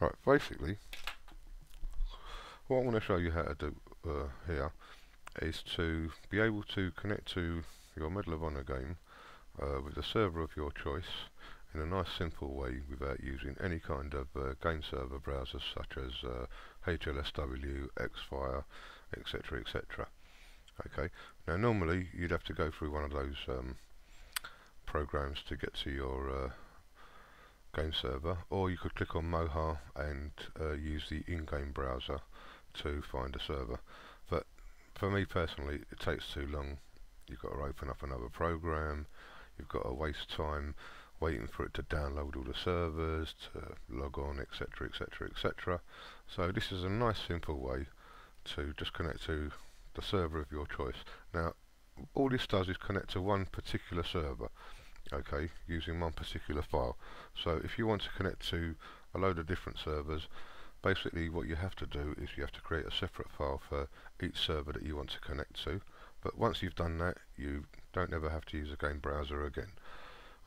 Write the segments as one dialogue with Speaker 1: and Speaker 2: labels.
Speaker 1: Right, basically, what I'm going to show you how to do uh, here is to be able to connect to your Medal of Honor game uh, with a server of your choice in a nice simple way without using any kind of uh, game server browsers such as uh, HLSW, Xfire, etc etc. Okay, now normally you'd have to go through one of those um, programs to get to your game server or you could click on Moha and uh, use the in-game browser to find a server. But for me personally it takes too long. You've got to open up another program. You've got to waste time waiting for it to download all the servers to log on etc etc etc so this is a nice simple way to just connect to the server of your choice. Now all this does is connect to one particular server okay, using one particular file. So if you want to connect to a load of different servers, basically what you have to do is you have to create a separate file for each server that you want to connect to. But once you've done that, you don't ever have to use a game browser again.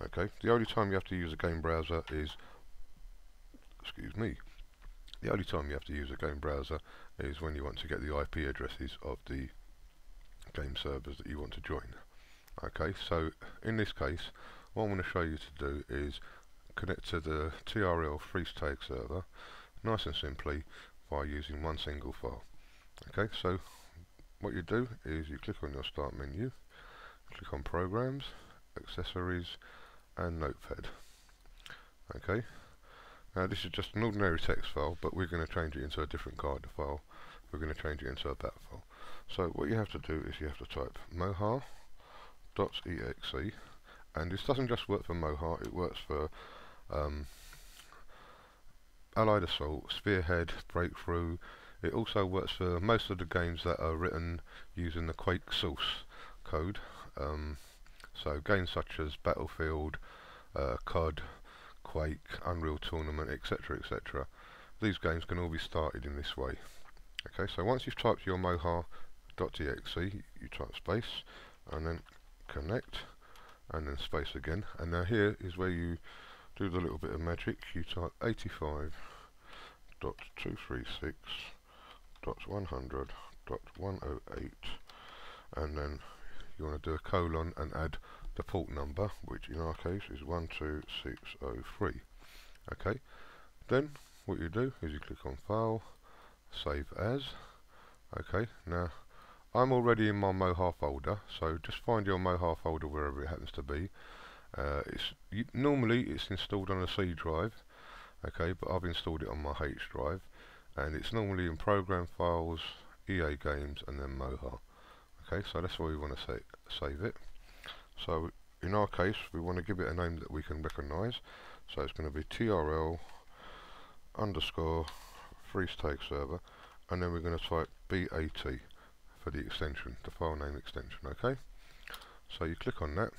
Speaker 1: Okay, the only time you have to use a game browser is, excuse me, the only time you have to use a game browser is when you want to get the IP addresses of the game servers that you want to join. Okay, so in this case, what I'm going to show you to do is connect to the TRL freeztag server, nice and simply, by using one single file. Okay, so what you do is you click on your start menu, click on programs, accessories, and notepad. Okay, now this is just an ordinary text file, but we're going to change it into a different of file. We're going to change it into a bat file. So what you have to do is you have to type moha .exe and this doesn't just work for Moha, it works for um, Allied Assault, Spearhead, Breakthrough. It also works for most of the games that are written using the Quake source code. Um, so games such as Battlefield, uh, COD, Quake, Unreal Tournament, etc. etc. These games can all be started in this way. Okay, so once you've typed your moha.exe, you type space and then connect and then space again. And now here is where you do the little bit of magic. You type 85.236.100.108 and then you want to do a colon and add the port number which in our case is 12603 okay. Then what you do is you click on file save as. Okay. Now I'm already in my Moha folder, so just find your Moha folder wherever it happens to be. Uh, it's normally it's installed on a C drive, okay, but I've installed it on my H drive, and it's normally in program files, EA games, and then Moha. Okay, so that's where we want to save it. So in our case, we want to give it a name that we can recognise. So it's going to be TRL underscore freeztag server, and then we're going to type BAT for the extension, the file name extension, okay? So you click on that,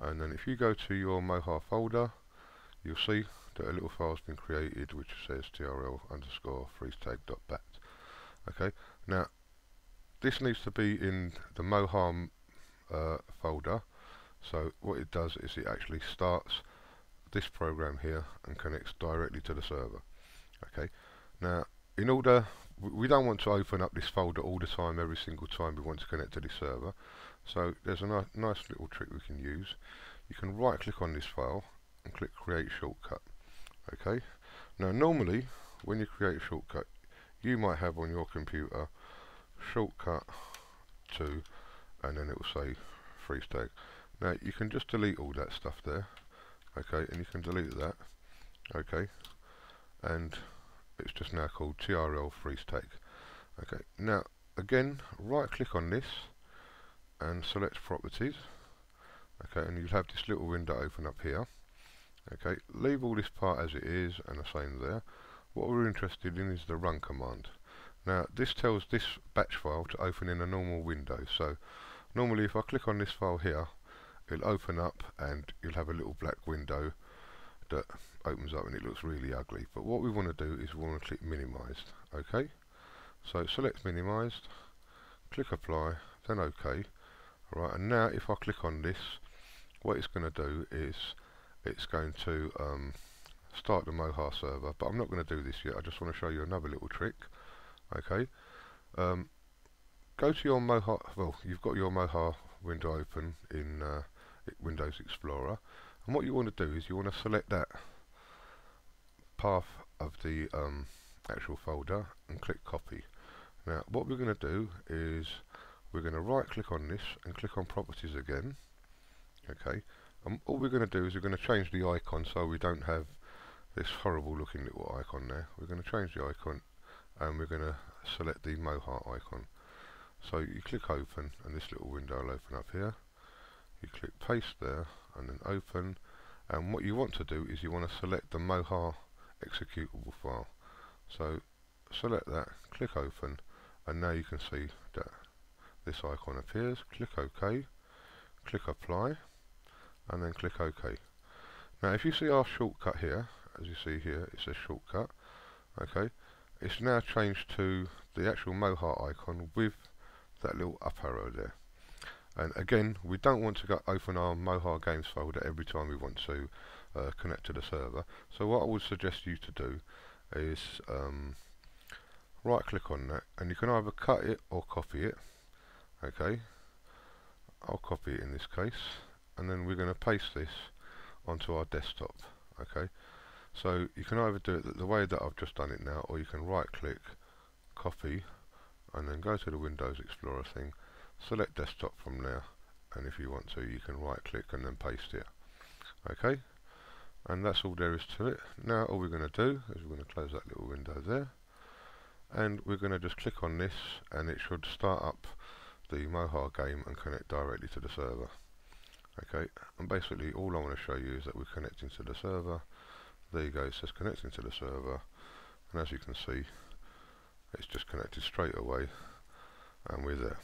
Speaker 1: and then if you go to your Moha folder, you'll see that a little file's been created which says trl underscore freeztag.bat. Okay, now this needs to be in the Moha uh, folder, so what it does is it actually starts this program here and connects directly to the server. Okay, now in order we don't want to open up this folder all the time every single time we want to connect to this server. So there's a ni nice little trick we can use. You can right click on this file and click create shortcut okay? Now normally when you create a shortcut you might have on your computer shortcut to and then it will say freeztag now you can just delete all that stuff there okay? And you can delete that okay? And it's just now called TRL freeztag Okay, now again, right click on this and select properties. Okay, and you'll have this little window open up here. Okay, leave all this part as it is and the same there. What we're interested in is the run command. Now this tells this batch file to open in a normal window. So normally if I click on this file here, it'll open up and you'll have a little black window that opens up and it looks really ugly. But what we want to do is we want to click minimized. Okay, so select minimized, click apply, then OK. Right, and now if I click on this, what it's going to do is it's going to um, start the Moha server but I'm not going to do this yet I just want to show you another little trick okay um, go to your Moha well you've got your Moha window open in uh, Windows Explorer and what you want to do is you want to select that path of the um, actual folder and click copy. Now what we're going to do is we're going to right click on this and click on properties again okay? And all we're going to do is we're going to change the icon so we don't have this horrible looking little icon there. We're going to change the icon and we're going to select the Moha icon. So you click open and this little window will open up here you click paste there and then open and what you want to do is you want to select the Moha executable file. So select that click open and now you can see that this icon appears. Click OK click apply and then click OK. Now if you see our shortcut here as you see here it says shortcut okay it's now changed to the actual Moha icon with that little up arrow there and again we don't want to go open our Moha games folder every time we want to uh, connect to the server. So what I would suggest you to do is um, right click on that and you can either cut it or copy it okay? I'll copy it in this case and then we're going to paste this onto our desktop okay? So you can either do it the way that I've just done it now or you can right click copy and then go to the Windows Explorer thing select desktop from there and if you want to you can right click and then paste it. Okay? And that's all there is to it. Now all we're going to do is we're going to close that little window there and we're going to just click on this and it should start up the Moha game and connect directly to the server. Okay? And basically all I want to show you is that we're connecting to the server. There you go it says connecting to the server. And as you can see it's just connected straight away and we're there